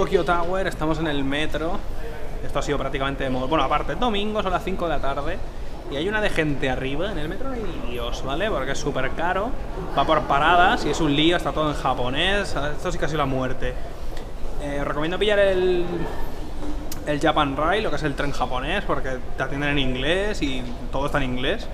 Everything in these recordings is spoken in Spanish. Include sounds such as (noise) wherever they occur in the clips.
Tokyo Tower, estamos en el metro. Esto ha sido prácticamente... Bueno, aparte, domingo son las 5 de la tarde. Y hay una de gente arriba, en el metro no hay Dios, ¿vale? Porque es súper caro, va por paradas y es un lío, está todo en japonés, esto sí que ha sido la muerte. Eh, recomiendo pillar el, el Japan Rail, lo que es el tren japonés, porque te atienden en inglés y todo está en inglés.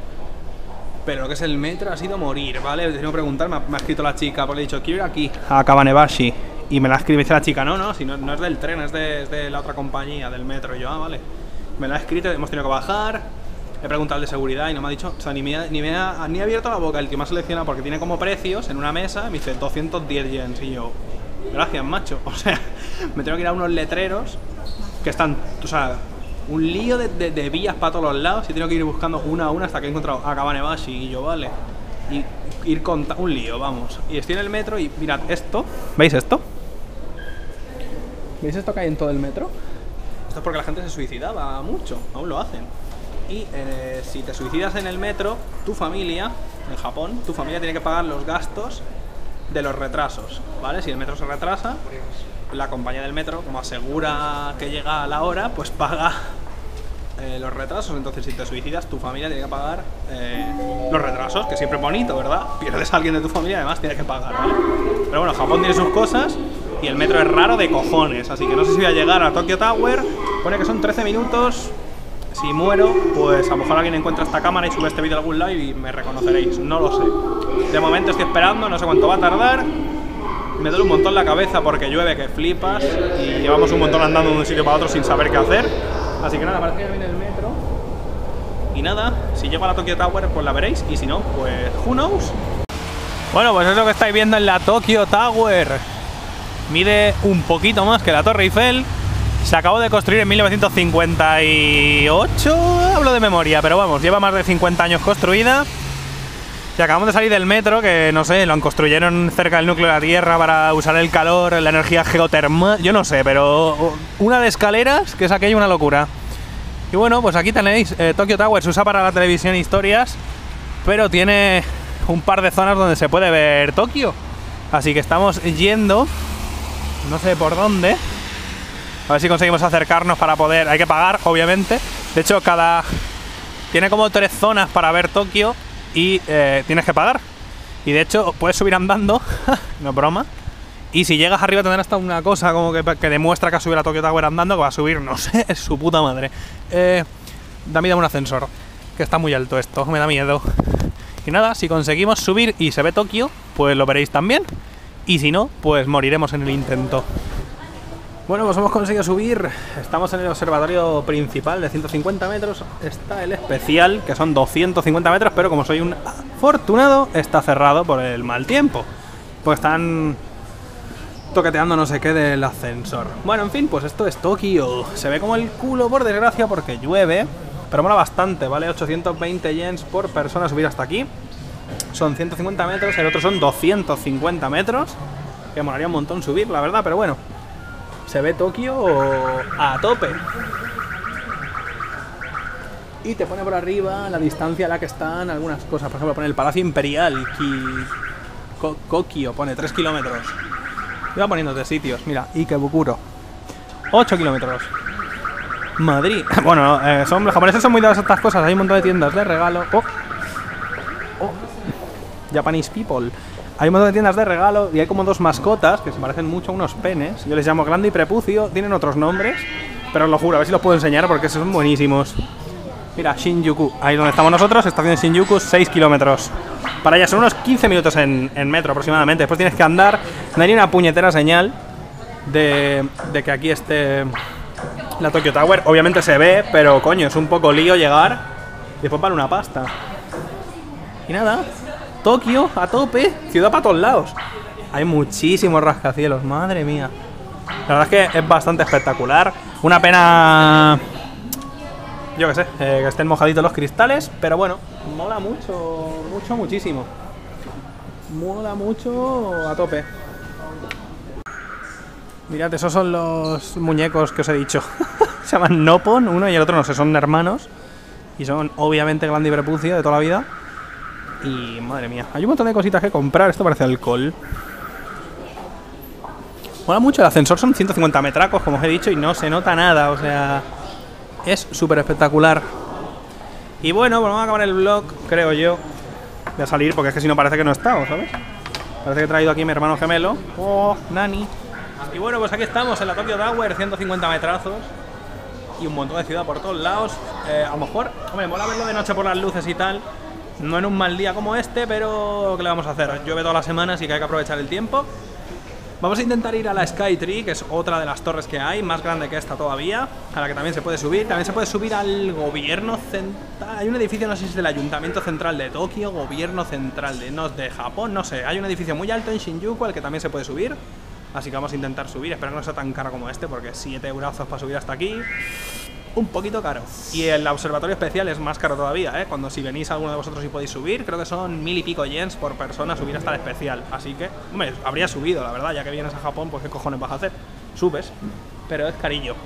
Pero lo que es el metro ha sido morir, ¿vale? Tengo que preguntar, me ha, escrito la chica, porque le he dicho, quiero ir aquí, a Kabanebashi. Y me la escribe, dice la chica, no, no, si no, no es del tren, es de, es de, la otra compañía, del metro. Y yo, ah, vale. Me la ha escrito, hemos tenido que bajar. He preguntado al de seguridad y no me ha dicho, o sea, ni me ha, ni me ha, ni ha abierto la boca el que me ha seleccionado porque tiene como precios en una mesa, me dice 210 yens. Y yo, gracias, macho. (laughs) O sea, me tengo que ir a unos letreros que están, o sea, un lío de, vías para todos los lados y tengo que ir buscando una a una hasta que he encontrado a Kabanebashi y yo, vale. Y ir con un lío, vamos. Y estoy en el metro y mirad esto. ¿Veis esto? ¿Veis esto que hay en todo el metro? Esto es porque la gente se suicidaba mucho, aún lo hacen. Y eh, si te suicidas en el metro, tu familia, en Japón, tu familia tiene que pagar los gastos de los retrasos, ¿vale? Si el metro se retrasa, la compañía del metro, como asegura que llega a la hora, pues paga eh, los retrasos. Entonces, si te suicidas, tu familia tiene que pagar eh, los retrasos, que siempre es bonito, ¿verdad? Pierdes a alguien de tu familia, además tiene que pagar, ¿vale? Pero bueno, Japón tiene sus cosas y el metro es raro de cojones, así que no sé si voy a llegar a Tokyo Tower. Pone que son 13 minutos. Si muero, pues a lo mejor alguien encuentra esta cámara y sube este vídeo a algún lado y me reconoceréis. No lo sé. De momento estoy esperando, no sé cuánto va a tardar me duele un montón la cabeza porque llueve que flipas y llevamos un montón andando de un sitio para otro sin saber qué hacer. Así que nada, parece que ya viene el metro. Y nada, si llego a la Tokyo Tower pues la veréis y si no, pues who knows. Bueno, pues es lo que estáis viendo en la Tokyo Tower. Mide un poquito más que la Torre Eiffel. Se acabó de construir en 1958, hablo de memoria, pero vamos, lleva más de 50 años construida. Y acabamos de salir del metro, que no sé, lo construyeron cerca del núcleo de la Tierra para usar el calor, la energía geotermal, yo no sé, pero una de escaleras que es aquello una locura. Y bueno, pues aquí tenéis eh, Tokyo Tower, se usa para la televisión e historias, pero tiene un par de zonas donde se puede ver Tokio. Así que estamos yendo, no sé por dónde, a ver si conseguimos acercarnos para poder, hay que pagar, obviamente. De hecho, cada... Tiene como tres zonas para ver Tokio y eh, tienes que pagar. Y de hecho, puedes subir andando, (laughs) no broma. Y si llegas arriba tendrás hasta una cosa como que, que demuestra que has subido a Tokyo Tower andando, que va a subir, no sé, (laughs) es su puta madre. Eh, dame un ascensor, que está muy alto esto, me da miedo. Y nada, si conseguimos subir y se ve Tokio, pues lo veréis también. Y si no, pues moriremos en el intento. Bueno, pues hemos conseguido subir. Estamos en el observatorio principal de 150 metros. Está el especial, que son 250 metros, pero como soy un afortunado, está cerrado por el mal tiempo. Pues están toqueteando no sé qué del ascensor. Bueno, en fin, pues esto es Tokio. Se ve como el culo, por desgracia, porque llueve. Pero mola bastante, ¿vale? 820 yens por persona subir hasta aquí. Son 150 metros, el otro son 250 metros. Que molaría un montón subir, la verdad, pero bueno se ve Tokio a tope. Y te pone por arriba la distancia a la que están algunas cosas. Por ejemplo, pone el Palacio Imperial, Ki... Kokio, pone 3 kilómetros. Va poniéndote sitios. Mira, Ikebukuro. 8 kilómetros. Madrid. (laughs) Bueno, eh, son, los japoneses son muy dados a estas cosas. Hay un montón de tiendas de regalo. Oh. Japanese people. Hay un montón de tiendas de regalo y hay como dos mascotas que se parecen mucho a unos penes. Yo les llamo Grande y Prepucio, tienen otros nombres, pero os lo juro, a ver si los puedo enseñar porque son buenísimos. Mira, Shinjuku, ahí donde estamos nosotros, estación de Shinjuku, 6 kilómetros. Para allá son unos 15 minutos en, metro aproximadamente. Después tienes que andar, no hay ni una puñetera señal de, de que aquí esté la Tokyo Tower. Obviamente se ve, pero coño, es un poco lío llegar y después vale una pasta. Y nada, Tokio a tope, ciudad para todos lados. Hay muchísimos rascacielos, madre mía. La verdad es que es bastante espectacular. Una pena, yo qué sé, eh, que estén mojaditos los cristales, pero bueno, mola mucho, mucho, muchísimo. Mola mucho a tope. Mirad, esos son los muñecos que os he dicho. (laughs) Se llaman Nopon, uno y el otro no sé, son hermanos. Y son obviamente Grande y Prepucio de toda la vida. Y madre mía, hay un montón de cositas que comprar. Esto parece alcohol. Mola mucho, el ascensor son 150 metracos, como os he dicho, y no se nota nada, o sea... Es súper espectacular. Y bueno, pues vamos a acabar el vlog, creo yo. Voy a salir porque es que si no parece que no he estado, ¿sabes? Parece que he traído aquí mi hermano gemelo. Oh, Nani. Y bueno, pues aquí estamos en la Tokyo Tower, 150 metrazos. Y un montón de ciudad por todos lados. Eh, a lo mejor, hombre, mola verlo de noche por las luces y tal. No en un mal día como este, pero ¿qué le vamos a hacer? Llueve todas las semanas y que hay que aprovechar el tiempo. Vamos a intentar ir a la Sky Tree, que es otra de las torres que hay, más grande que esta todavía, a la que también se puede subir. También se puede subir al gobierno central. Hay un edificio, no sé si es del Ayuntamiento Central de Tokio, Gobierno Central de, no, de Japón, no sé. Hay un edificio muy alto en Shinjuku al que también se puede subir. Así que vamos a intentar subir. Espero que no sea tan caro como este, porque 7 euros para subir hasta aquí un poquito caro. Y el observatorio especial es más caro todavía, ¿eh? Cuando si venís alguno de vosotros y podéis subir, creo que son mil y pico yens por persona subir hasta el especial. Así que, hombre, habría subido, la verdad, ya que vienes a Japón, pues qué cojones vas a hacer. Subes, pero es carillo.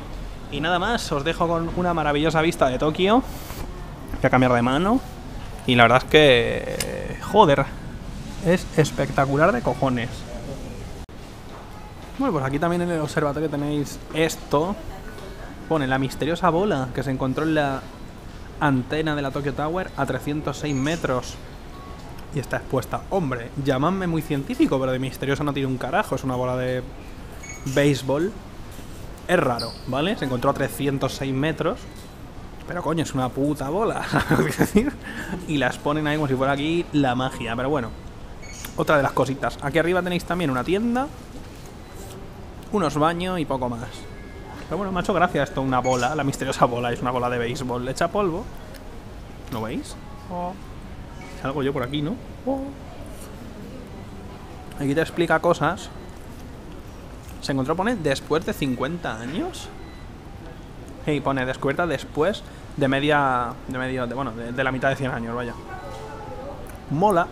Y nada más, os dejo con una maravillosa vista de Tokio. Voy a cambiar de mano. Y la verdad es que... Joder, es espectacular de cojones. Bueno, pues aquí también en el observatorio tenéis esto, pone la misteriosa bola que se encontró en la antena de la Tokyo Tower a 306 metros. Y está expuesta. Hombre, llamadme muy científico, pero de misteriosa no tiene un carajo. Es una bola de béisbol. Es raro, ¿vale? Se encontró a 306 metros. Pero coño, es una puta bola. (laughs) y las ponen ahí como si fuera aquí la magia. Pero bueno, otra de las cositas. Aquí arriba tenéis también una tienda, unos baños y poco más. Pero bueno, me ha hecho gracia esto, una bola, la misteriosa bola, es una bola de béisbol, le echa polvo. ¿No veis? Oh. Salgo yo por aquí, ¿no? Oh. Aquí te explica cosas. Se encontró, pone, después de 50 años. Y pone, descubierta después de media... De medio, de, bueno, de, la mitad de 100 años, vaya. Mola.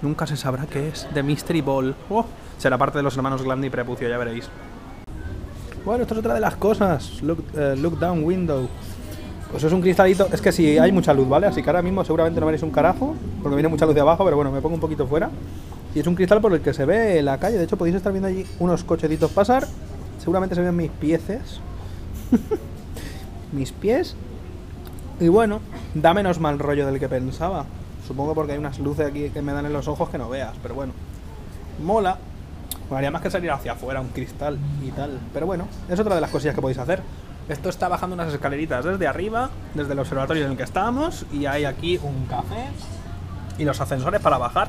Nunca se sabrá qué es. The Mystery Ball. Oh, será parte de los hermanos Glandy y Prepucio, ya veréis. Bueno, esto es otra de las cosas. Look, eh, down window. Pues es un cristalito. Es que si hay mucha luz, ¿vale? Así que ahora mismo seguramente no veréis un carajo. Porque viene mucha luz de abajo, pero bueno, me pongo un poquito fuera. Y es un cristal por el que se ve la calle. De hecho, podéis estar viendo allí unos cochecitos pasar. Seguramente se ven mis pieces. (laughs) mis pies. Y bueno, da menos mal rollo del que pensaba. Supongo porque hay unas luces aquí que me dan en los ojos que no veas. Pero bueno, mola. No haría más que salir hacia afuera un cristal y tal. Pero bueno, es otra de las cosillas que podéis hacer. Esto está bajando unas escaleritas desde arriba, desde el observatorio en el que estábamos, y hay aquí un café y los ascensores para bajar.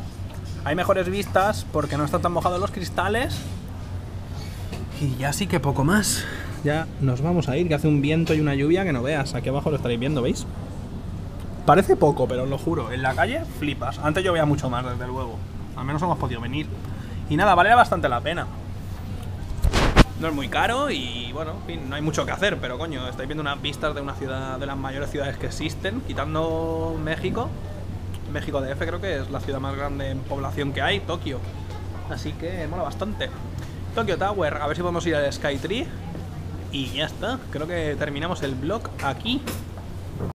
Hay mejores vistas porque no están tan mojados los cristales. Y ya sí que poco más. Ya nos vamos a ir, que hace un viento y una lluvia que no veas. Aquí abajo lo estaréis viendo, ¿veis? Parece poco, pero os lo juro. En la calle flipas. Antes llovía mucho más, desde luego. Al menos hemos podido venir. Y nada, vale bastante la pena. No es muy caro y bueno, no hay mucho que hacer, pero coño, estáis viendo unas vistas de una ciudad, de las mayores ciudades que existen, quitando México. México DF creo que es la ciudad más grande en población que hay, Tokio. Así que mola bastante. Tokyo Tower, a ver si podemos ir al Sky Tree. Y ya está, creo que terminamos el vlog aquí.